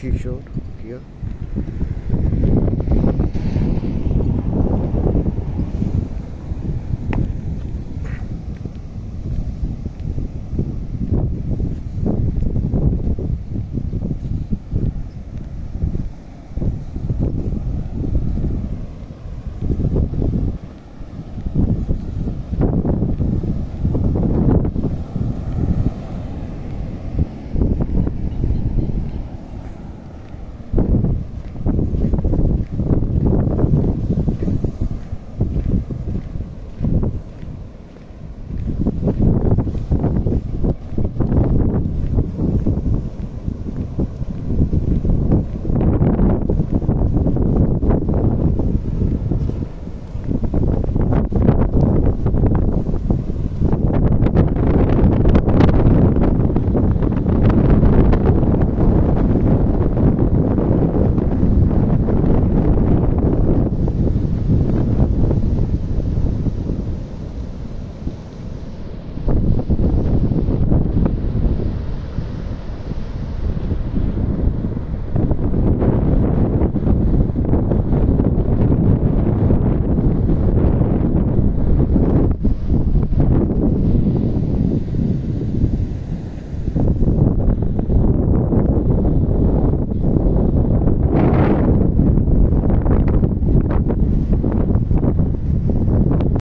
she showed here.